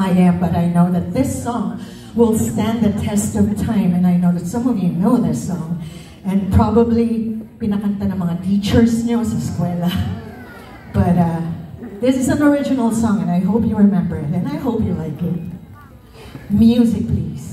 I am, but I know that this song will stand the test of time, and I know that some of you know this song, and probably pinakanta ng mga teachers niyo sa eskwela. But uh, this is an original song, and I hope you remember it, and I hope you like it. Music, please.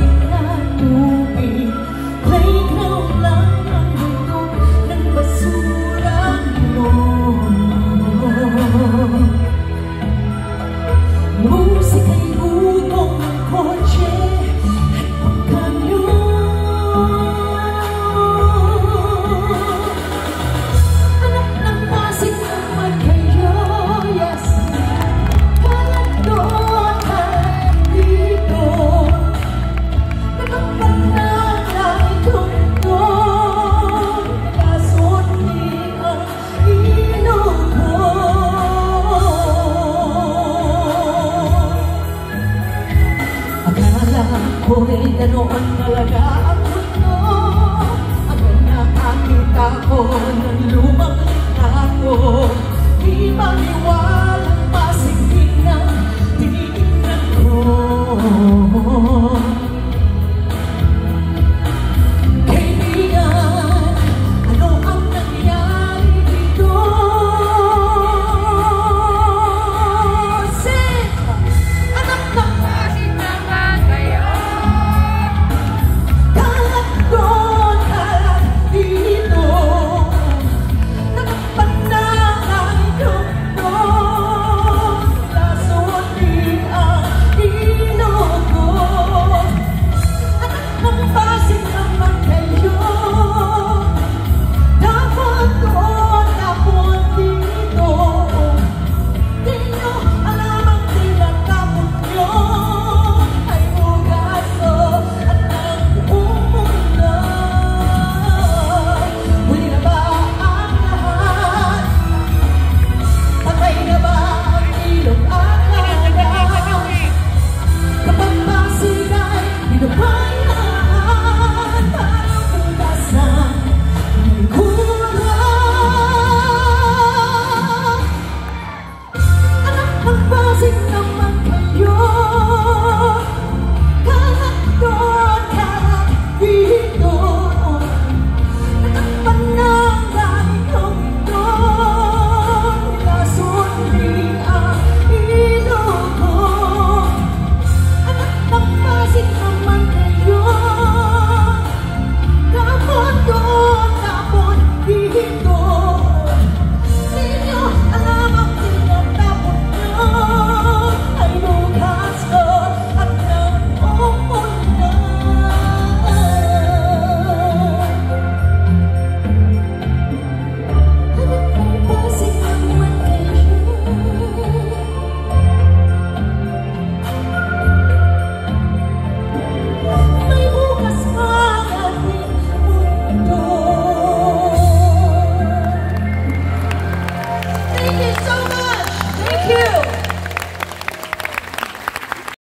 ko'y ganoon talaga